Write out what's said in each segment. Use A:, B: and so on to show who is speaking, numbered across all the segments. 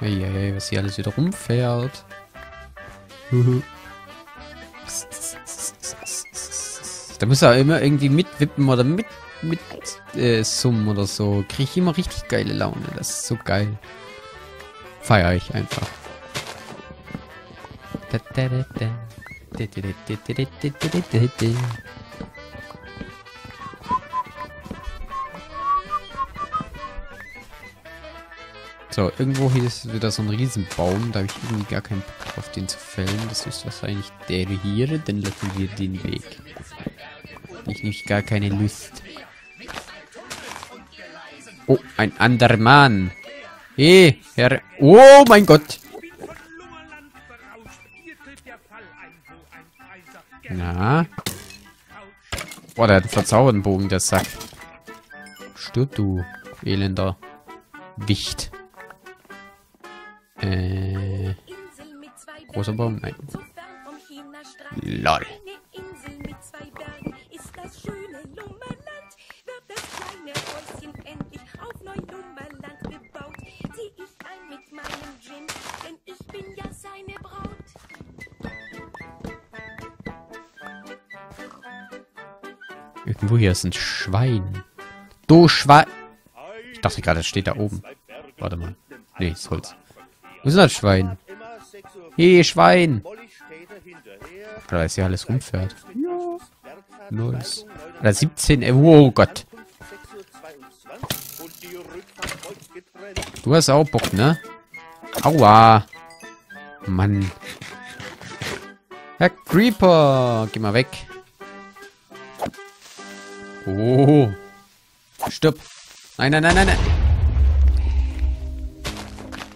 A: Eieiei, was hier alles wieder rumfährt. da muss er immer irgendwie mitwippen oder mit, mit äh, summen oder so. Kriege ich immer richtig geile Laune. Das ist so geil. Feiere ich einfach. Da, da, da, da. So, irgendwo hier ist wieder so ein Riesenbaum. Da habe ich irgendwie gar keinen Bock drauf, den zu fällen. Das ist wahrscheinlich der hier. Dann lassen wir den weg. Ich nicht gar keine Lust. Oh, ein anderer Mann. Hey, Herr... Oh mein Gott. Na? Boah, der hat einen verzauberten Bogen, der Sack. Stirb, du elender Wicht. Äh. Großer Baum? Nein. Lol. Irgendwo hier ist ein Schwein. Du Schwein. Ich dachte gerade, das steht da oben. Warte mal. Nee, ist Holz. Wo ist das Schwein? Hey, Schwein! Da ist ja alles rumfährt. Ja. Los. Oder 17, äh, oh Gott. Du hast auch Bock, ne? Aua. Mann. Herr Creeper, geh mal weg. Oh. Stopp. Nein, nein, nein, nein, nein.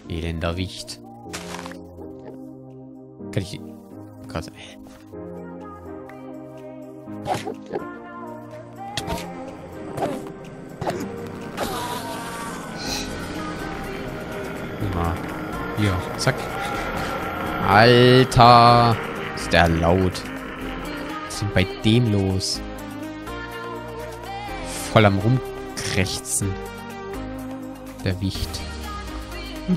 A: Elender Wicht. Kann ich... Krass. Ja. Hier, zack. Alter. Ist der laut. Was ist denn bei dem los? Voll am rumkrächzen. Der Wicht.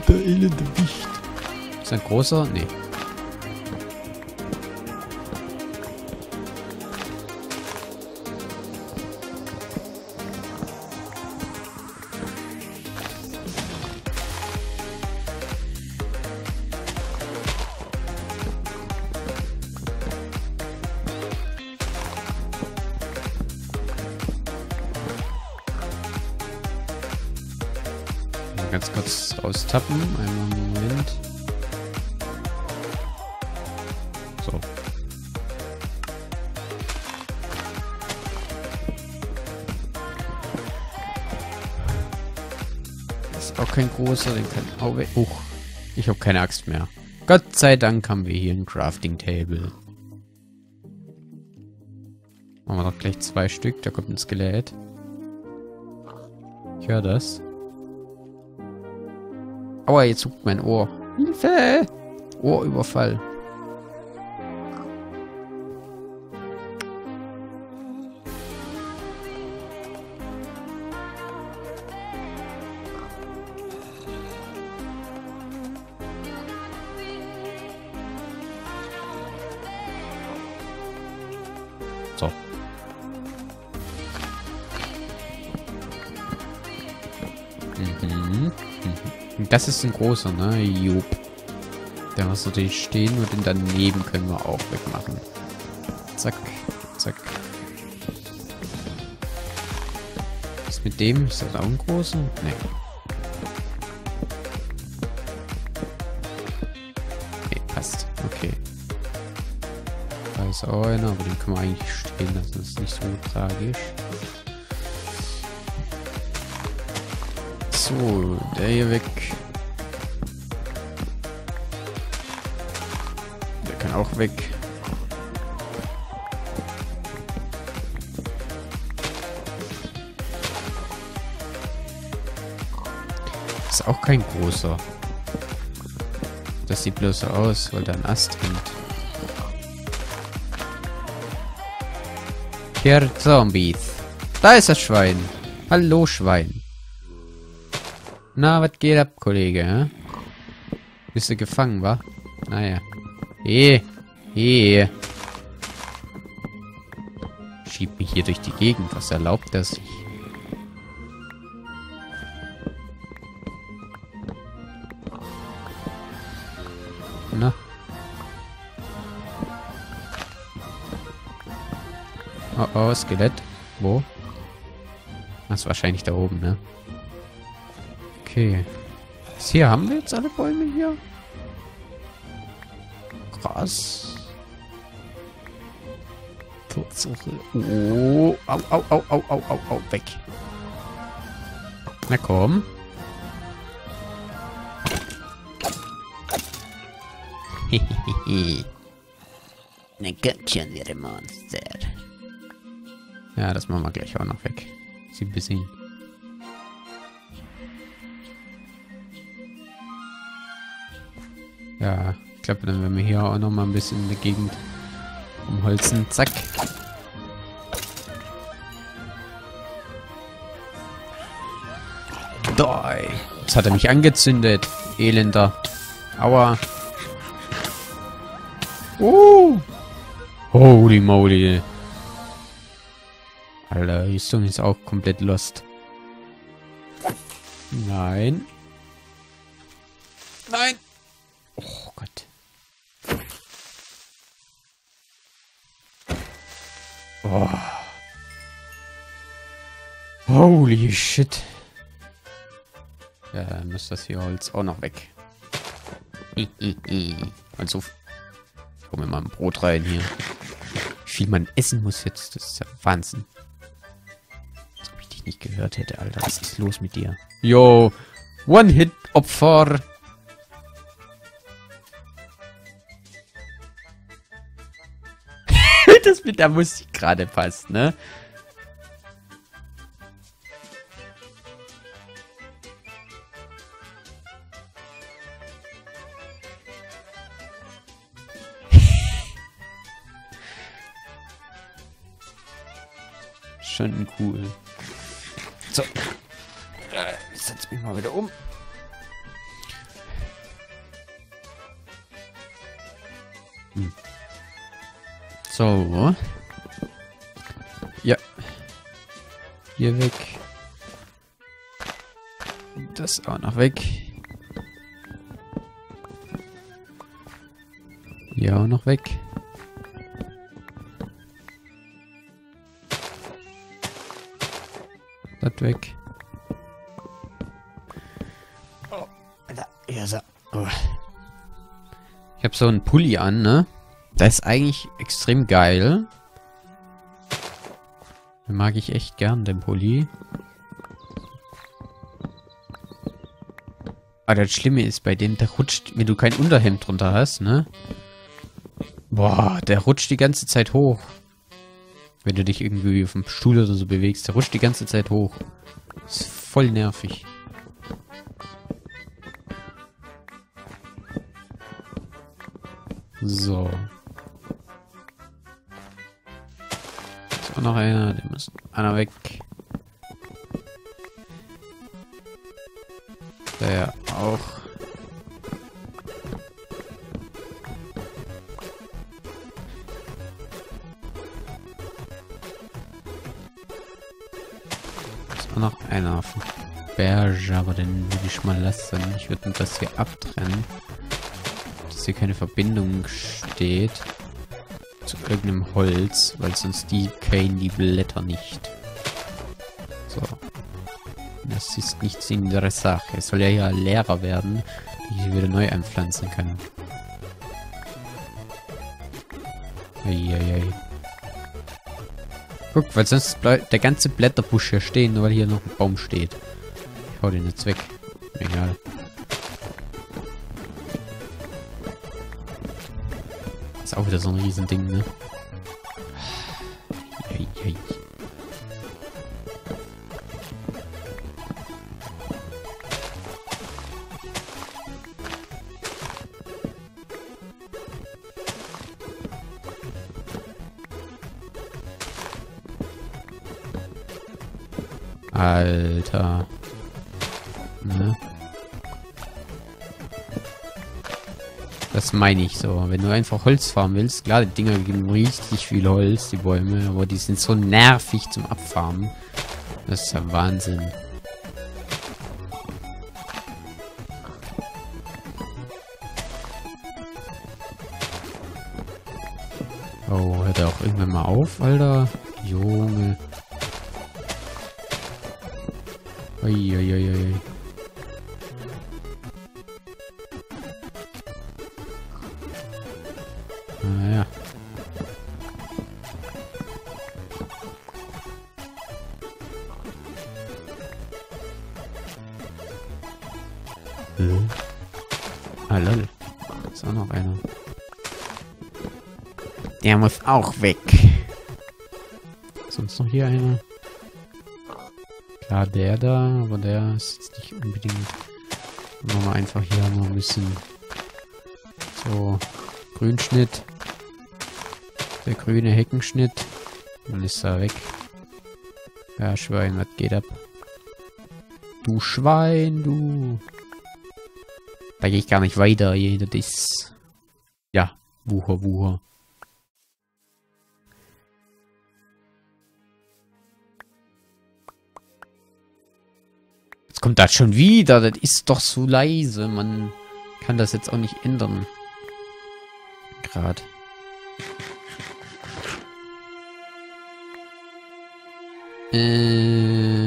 A: Der elende Wicht. Ist ein großer? Nee. Ganz kurz austappen. Einen Moment. So. Das ist auch kein großer, den kann auch weg. Huch. Ich habe keine Axt mehr. Gott sei Dank haben wir hier ein Crafting Table. Machen wir noch gleich zwei Stück. Da kommt ein Skelett. Ich höre das. Aua, jetzt zuckt mein Ohr. Hilfe! Ohrüberfall. Das ist ein großer, ne? Jupp. Der muss natürlich stehen und den daneben können wir auch wegmachen. Zack, zack. Was mit dem? Ist das auch ein großer? Nee. Nee, passt. Okay. Da ist auch einer, aber den können wir eigentlich stehen lassen. Das ist nicht so tragisch. So, der hier weg. Auch weg. Ist auch kein großer. Das sieht bloß so aus, weil da ein Ast hängt. Hier Zombies. Da ist das Schwein. Hallo Schwein. Na, was geht ab, Kollege? Bist du gefangen, wa? Naja. Eh. Eh. Schiebt mich hier durch die Gegend. Was erlaubt er sich? Na? Oh, oh, Skelett. Wo? Das ist wahrscheinlich da oben, ne? Okay. Was hier haben wir jetzt alle Bäume hier? Krass. Tatsache. Oh. Au, au, au, au, au, au, au. Weg. Na komm.
B: Na Göttchen, ihre Monster.
A: Ja, das machen wir gleich auch noch weg. Sie besiegen. Ja, ich glaube, dann werden wir hier auch noch mal ein bisschen in der Gegend umholzen. Zack. Doi. Jetzt hat er mich angezündet. Elender. Aua. Uh. Holy moly. Alter, Rüstung ist auch komplett lost. Nein. Nein. Oh Gott. Oh. Holy shit. Ja, dann muss das hier Holz auch noch weg. Also, hol mir mal ein Brot rein hier. Wie viel man essen muss jetzt, das ist ja Wahnsinn. Als ob ich dich nicht gehört hätte, Alter. Was ist los mit dir? Yo, One-Hit-Opfer. Das mit der Musik gerade passt, ne? Schon cool. So. Äh, Ich setz mich mal wieder um. Hm. So. Ja. Hier weg. Das auch noch weg. Hier auch noch weg. Das weg.
B: Oh. Oh.
A: Ich habe so einen Pulli an, ne? Das ist eigentlich extrem geil. Den mag ich echt gern, den Pulli. Aber das Schlimme ist bei dem, der rutscht, wenn du kein Unterhemd drunter hast, ne? Boah, der rutscht die ganze Zeit hoch. Wenn du dich irgendwie auf dem Stuhl oder so bewegst, der rutscht die ganze Zeit hoch. Ist voll nervig. So. Noch einer, der muss einer weg. Der auch. Ist noch einer auf dem Berge, aber den würde ich mal lassen. Ich würde das hier abtrennen dass hier keine Verbindung steht irgendeinem Holz, weil sonst die kennen die Blätter nicht. So. Das ist nicht Sinn der Sache. Es soll ja hier leerer werden, die ich wieder neu einpflanzen kann. Eieiei. Guck, weil sonst bleibt der ganze Blätterbusch hier stehen, nur weil hier noch ein Baum steht. Ich hau den jetzt weg. Egal. Ist auch wieder so ein Riesending, ne? Alter. Das meine ich so. Wenn du einfach Holz farmen willst, klar, die Dinger geben richtig viel Holz, die Bäume, aber die sind so nervig zum Abfarmen. Das ist ja Wahnsinn. Oh, hört er auch irgendwann mal auf, Alter? Junge. Uiuiui. Naja. Äh. Ah, lol. Ist auch noch einer. Der muss auch weg. Sonst noch hier einer? Klar, der da, aber der ist jetzt nicht unbedingt. Machen wir einfach hier mal ein bisschen so Grünschnitt. Der grüne Heckenschnitt. Dann ist er weg. Ja, Schwein, was geht ab? Du Schwein, du. Da gehe ich gar nicht weiter, jeder das. Ja, Wucher, Wucher. Jetzt kommt das schon wieder. Das ist doch so leise. Man kann das jetzt auch nicht ändern. Gerade. Äh.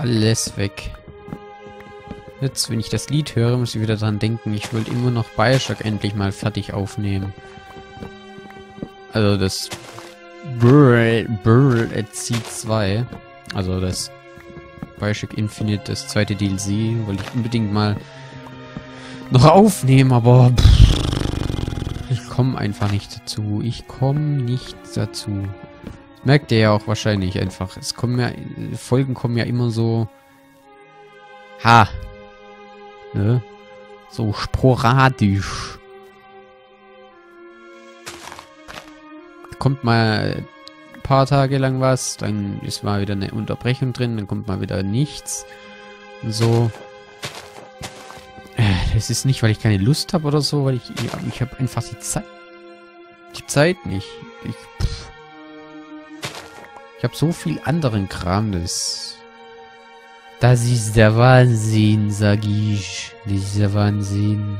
A: Alles weg. Jetzt, wenn ich das Lied höre, muss ich wieder dran denken, ich wollte immer noch Bioshock endlich mal fertig aufnehmen. Also das Burl, at Sea 2. Also das Bioshock Infinite, das zweite DLC, wollte ich unbedingt mal noch aufnehmen, aber pff, ich komme einfach nicht dazu. Ich komme nicht dazu. Merkt ihr ja auch wahrscheinlich einfach. Es kommen ja, Folgen kommen ja immer so, ha, ne, so sporadisch. Kommt mal ein paar Tage lang was, dann ist mal wieder eine Unterbrechung drin, dann kommt mal wieder nichts. Und so. Das ist nicht, weil ich keine Lust habe oder so, weil ich, ich, habe einfach die Zeit. Die Zeit nicht. Ich. Ich habe so viel anderen Kram, das... Das ist der Wahnsinn, sag ich. Das ist der Wahnsinn.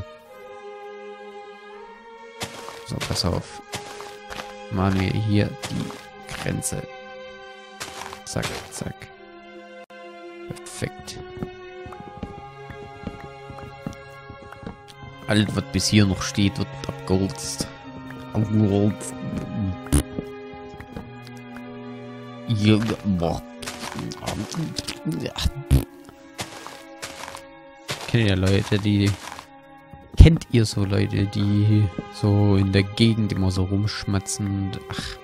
A: So, pass auf. Machen wir hier die Grenze. Zack, zack. Perfekt. Alles, was bis hier noch steht, wird abgeholzt. Abgeholzt. Kennt ihr Leute, die... Kennt ihr so Leute, die so in der Gegend immer so rumschmatzen und... Ach,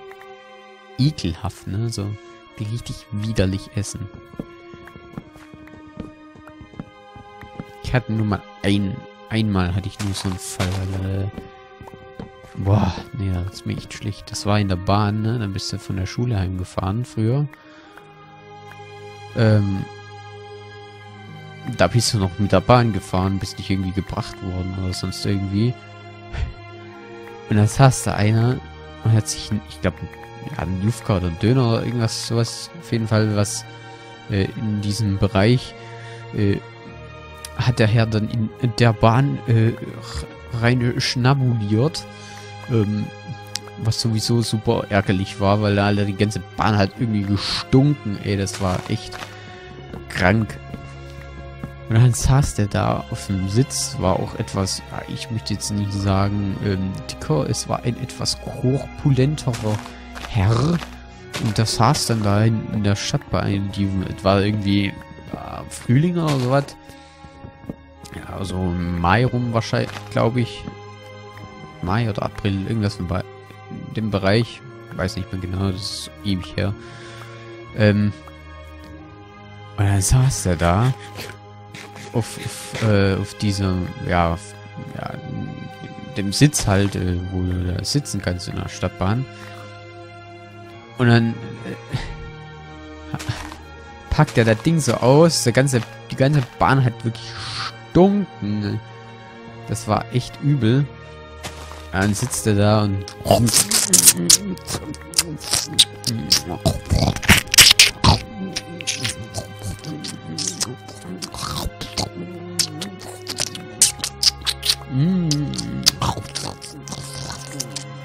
A: ekelhaft, ne? So, die richtig widerlich essen. Ich hatte nur mal ein... Einmal hatte ich nur so einen Fall, äh, Boah, nee, das ist mir echt schlecht. Das war in der Bahn, ne? Dann bist du von der Schule heimgefahren früher. Ähm, da bist du noch mit der Bahn gefahren, bist nicht irgendwie gebracht worden oder sonst irgendwie. Und dann saß da einer und hat sich, ich glaube, ja, ein Jufka oder ein Döner oder irgendwas, sowas, auf jeden Fall was äh, in diesem Bereich, äh, hat der Herr dann in, der Bahn äh, rein schnabuliert. Ähm, was sowieso super ärgerlich war, weil da die ganze Bahn halt irgendwie gestunken, ey, das war echt krank. Und dann saß der da auf dem Sitz, war auch etwas, ja, ich möchte jetzt nicht sagen ähm, dicker, es war ein etwas korpulenterer Herr. Und der saß dann da in, in der Stadtbahn, die es war irgendwie ja, Frühling oder sowas. Ja, also im Mai rum wahrscheinlich, glaube ich. Mai oder April, irgendwas in dem Bereich. Weiß nicht mehr genau, das ist ewig her. Ähm, und dann saß er da auf, auf, äh, auf diesem, ja, auf, ja, dem Sitz halt, äh, wo du da sitzen kannst in der Stadtbahn. Und dann äh, packt er das Ding so aus. Der ganze, die ganze Bahn hat wirklich stunken. Das war echt übel. Dann sitzt er da und...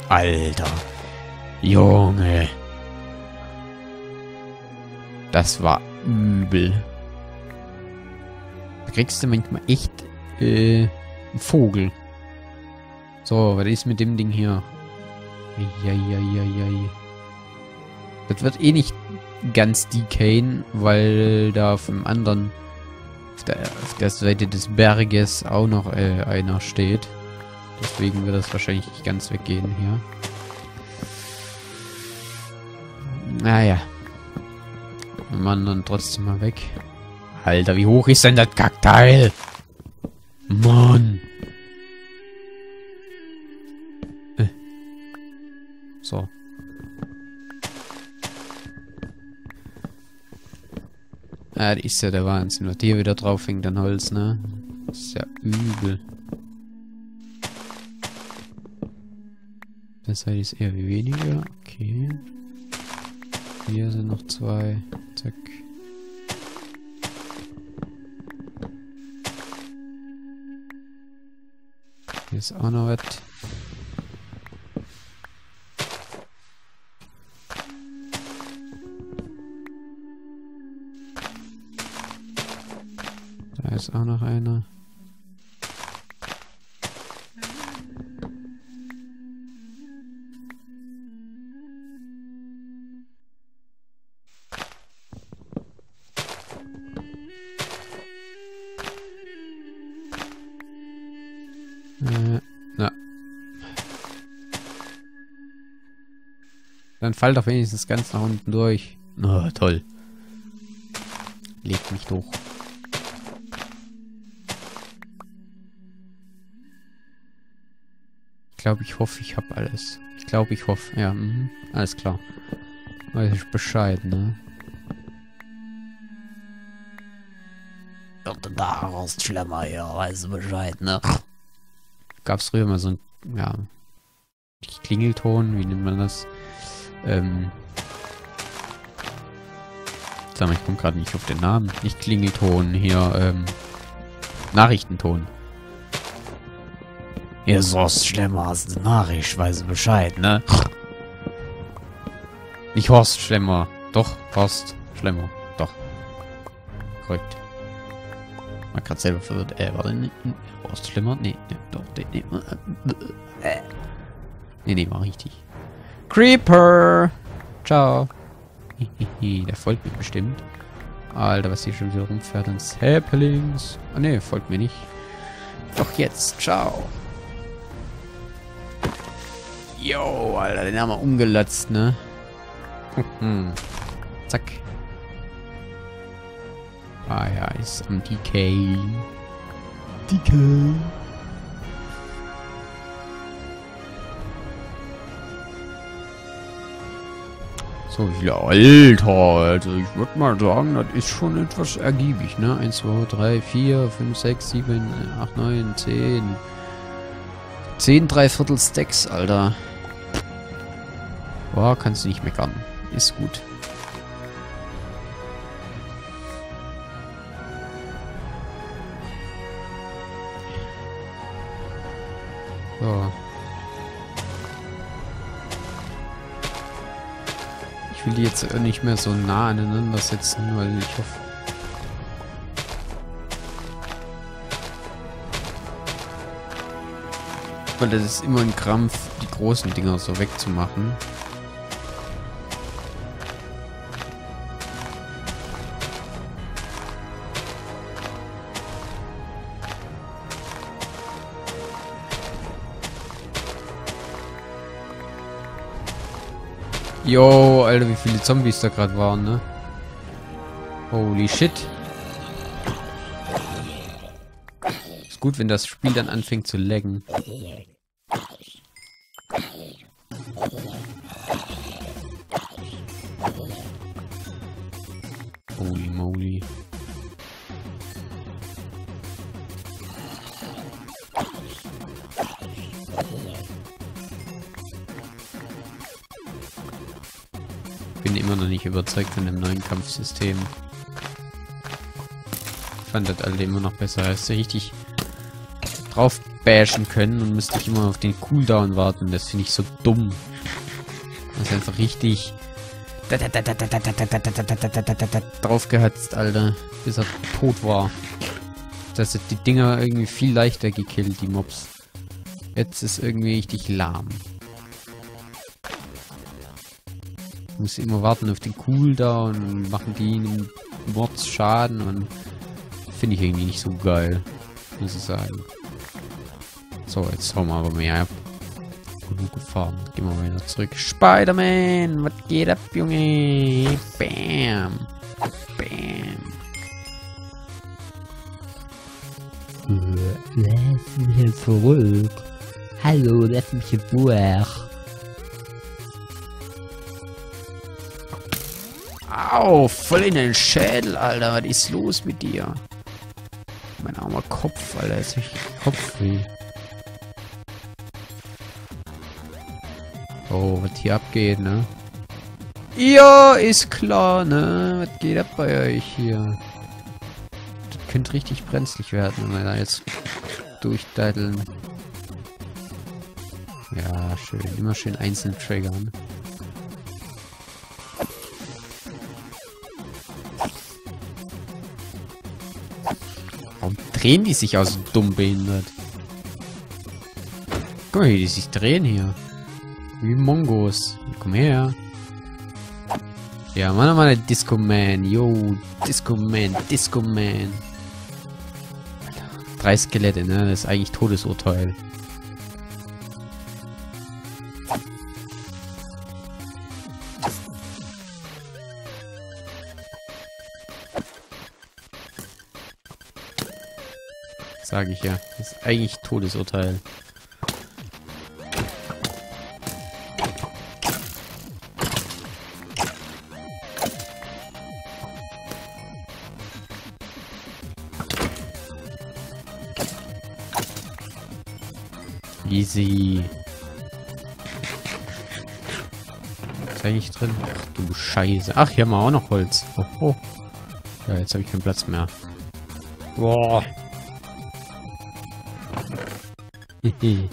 A: Alter. Junge. Das war übel. Da kriegst du manchmal echt äh, einen Vogel. So, was ist mit dem Ding hier? Eieieiei. Das wird eh nicht ganz decayen, weil da auf dem anderen, auf der, auf der Seite des Berges auch noch äh, einer steht. Deswegen wird das wahrscheinlich nicht ganz weggehen hier. Naja. Wir machen dann trotzdem mal weg. Alter, wie hoch ist denn das Kackteil? Mann. So. Ja, das ist ja der Wahnsinn. Was hier wieder drauf hängt an Holz, ne? Das ist ja übel. Das Seite ist eher weniger. Okay. Hier sind noch zwei. Zack. Hier ist auch noch was. Ist auch noch einer. Äh, na. Dann fall doch wenigstens ganz nach unten durch. Oh, toll. Leg mich durch. Glaube, ich hoffe, ich habe alles. Ich glaube, ich hoffe. Ja, mhm. alles klar. Weiß ich Bescheid, ne?
B: Wird daraus schlimmer hier, weißt du Bescheid, ne?
A: Gab es früher mal so ein, ja, Klingelton, wie nennt man das? Ähm, sag mal, ich komme gerade nicht auf den Namen. Nicht Klingelton, hier, ähm, Nachrichtenton.
B: Hier ist was schlimmer als eine Nachricht, weißt du Bescheid, ne?
A: Nicht Horst Schlemmer. Doch, Horst Schlemmer. Doch. Korrekt. Mal gerade selber verwirrt. Äh, warte, nee, nee, Horst Schlemmer? Nee, nee, doch, nee, nee. Äh, nee, nee, war richtig. Creeper! Ciao. Der folgt mir bestimmt. Alter, was hier schon wieder rumfährt an Saplings. Ah, nee, folgt mir nicht. Doch jetzt, ciao. Yo, Alter, den haben wir umgelatzt, ne? Mhm. Zack. Ah ja, ist am DK. DK. So, viele Alter, also ich würde mal sagen, das ist schon etwas ergiebig, ne? 1, 2, 3, 4, 5, 6, 7, 8, 9, 10. 10 Dreiviertel Stacks, Alter. Boah, kannst du nicht meckern. Ist gut. So. Ich will die jetzt nicht mehr so nah aneinander setzen, weil ich hoffe... Weil das ist immer ein Krampf, die großen Dinger so wegzumachen. Yo, Alter, wie viele Zombies da gerade waren, ne? Holy shit. Ist gut, wenn das Spiel dann anfängt zu laggen. Überzeugt von dem neuen Kampfsystem. Ich fand das alle immer noch besser. Hast du richtig drauf bashen können und müsste ich immer auf den Cooldown warten. Das finde ich so dumm. Das ist einfach richtig draufgehatzt, Alter. Bis er tot war. Das sind die Dinger irgendwie viel leichter gekillt, die Mobs. Jetzt ist irgendwie richtig lahm. Muss immer warten auf den Cooldown und machen die Mobs Schaden und finde ich irgendwie nicht so geil. Muss ich sagen. So, jetzt hauen wir aber mehr. Genug gefahren. Gehen wir mal wieder zurück. Spider-Man! Was geht ab, Junge? Bam! Bam!
B: Lass mich zurück. Hallo, lass mich in Ruhe.
A: Au, voll in den Schädel, Alter. Was ist los mit dir? Mein armer Kopf, Alter. Ist richtig Kopfweh. Oh, was hier abgeht, ne? Ja, ist klar, ne? Was geht ab bei euch hier? Das könnte richtig brenzlig werden, wenn wir da jetzt durchdeideln. Ja, schön. Immer schön einzeln triggern. Drehen die sich aus dumm behindert? Guck mal, wie die sich drehen hier. Wie Mongos. Komm her. Ja, mach nochmal eine Disco Man. Yo, Disco Man, Disco Man. Drei Skelette, ne? Das ist eigentlich Todesurteil. Sage ich ja. Das ist eigentlich Todesurteil. Easy. Ist eigentlich drin? Ach du Scheiße. Ach, hier haben wir auch noch Holz. Oh, oh. Ja, jetzt habe ich keinen Platz mehr. Boah. Geht.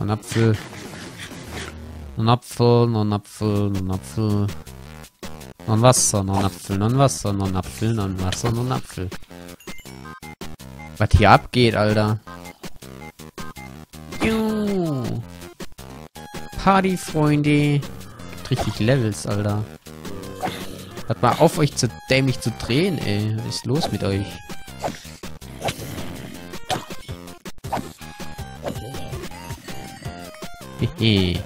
A: Ein Apfel. Ein Apfel, noch ein Apfel, noch ein Apfel. Noch ein Wasser, noch ein Apfel, noch ein Wasser, noch ein Apfel, noch ein Wasser, noch ein Apfel. Was hier abgeht, Alter. Party, Freunde. Gibt richtig Levels, Alter. Hört mal auf, euch zu dämlich zu drehen, ey. Was ist los mit euch? Hehe.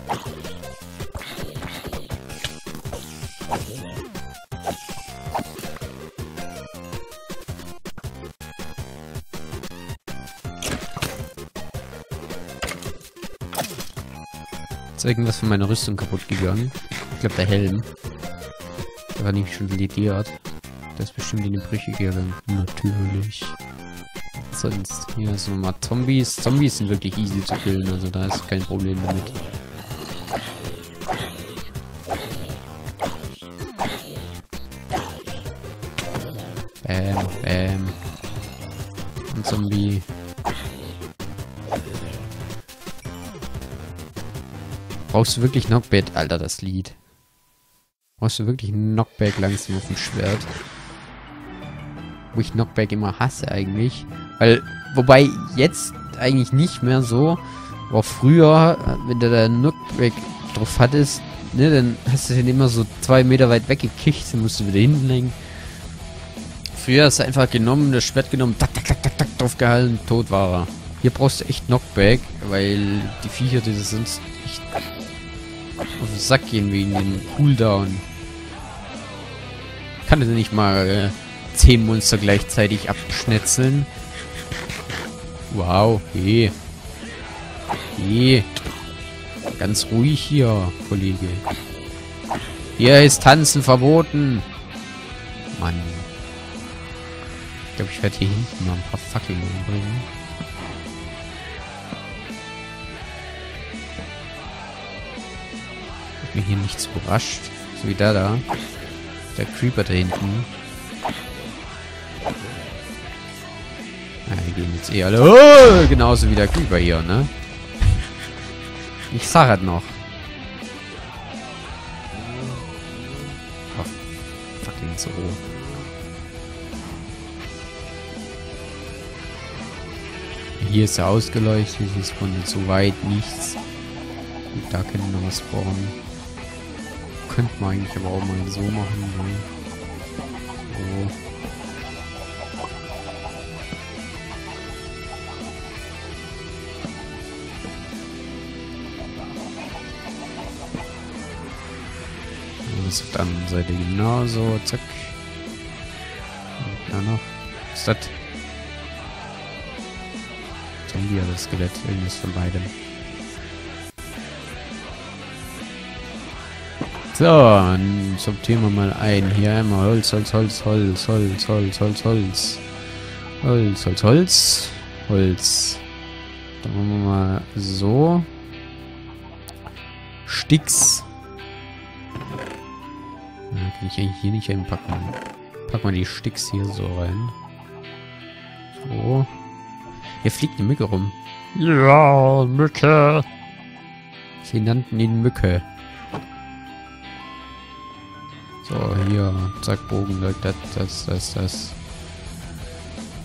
A: Ist irgendwas von meiner Rüstung kaputt gegangen? Ich glaube, der Helm. Der war nämlich schon lediert. Der ist bestimmt in die Brüche gegangen. Natürlich. Sonst hier so mal Zombies. Zombies sind wirklich easy zu killen, also da ist kein Problem damit. Bam, bam. Ein Zombie. Brauchst du wirklich Knockback? Alter, das Lied. Brauchst du wirklich Knockback langsam auf dem Schwert? Wo ich Knockback immer hasse eigentlich. Weil, wobei jetzt eigentlich nicht mehr so. Aber früher, wenn du da Knockback drauf hattest, ne, dann hast du den immer so zwei Meter weit weggekickt, dann musst du wieder hinten lenken. Früher hast du einfach genommen, das Schwert genommen, tak, tak, tak, tak, tak, drauf gehalten, tot war er. Hier brauchst du echt Knockback, weil die Viecher, die sonst echt auf den Sack gehen wegen dem Cooldown. Kann das nicht mal äh, 10 Monster gleichzeitig abschnetzeln? Wow, hey. Hey. Ganz ruhig hier, Kollege. Hier ist Tanzen verboten. Mann. Ich glaube, ich werde hier hinten mal ein paar Fackeln umbringen. Mich hier nichts überrascht. So wie der da. Der Creeper da hinten. Ja, die gehen jetzt eh alle. Oh, genauso wie der Creeper hier, ne? Ich sag halt noch. Oh, fucking so. Hier ist er ausgeleuchtet, hier von so weit nichts. Gut, da können wir was spawnen. Könnte man eigentlich aber auch mal so machen. Ne? So. Das der anderen Seite genauso. Zack. Und da noch. Was ist das? Zombie oder Skelett? Irgendwas von beidem. So, sortieren wir mal ein. Hier einmal Holz, Holz, Holz, Holz, Holz, Holz, Holz, Holz. Holz, Holz, Holz. Holz. Dann machen wir mal so. Sticks. Ja, kann ich eigentlich hier nicht einpacken. Pack mal die Sticks hier so rein. So. Hier fliegt eine Mücke rum.
B: Ja, Mücke.
A: Sie nannten ihn Mücke. So, hier. Zack, Bogen. Das, das, das, das.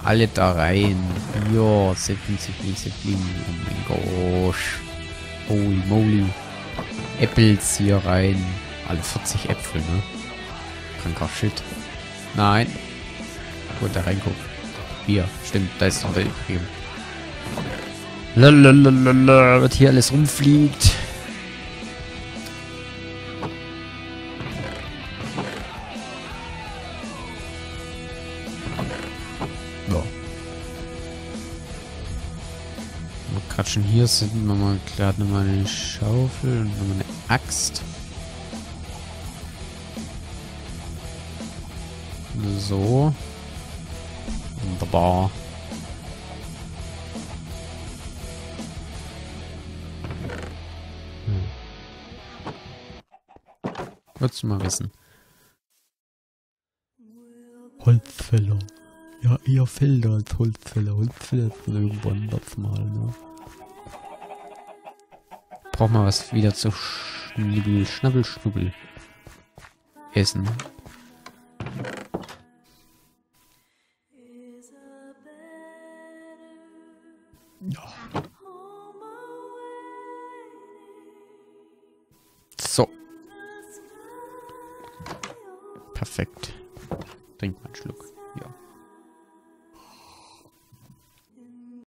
A: Alle da rein. Ja, Zeppelin, Zeppelin, Zeppelin. Oh mein Gosh. Holy moly. Apples hier rein. Alle 40 Äpfel, ne? Kranker Shit. Nein. Gut, da reingucken. Hier, stimmt, da ist noch der übrigen. Lalalala, was hier alles rumfliegt. Kratschen hier, sind wir mal gerade nochmal eine Schaufel und nochmal eine Axt. So. Wunderbar. Wolltest du mal wissen? Holzfäller. Ja, eher Felder als Holzfäller. Holzfäller ist irgendwann das mal, ne? Braucht mal was wieder zu schnibbel, schnabbel, schnubbel. Essen. So. Perfekt. Trink mal einen Schluck.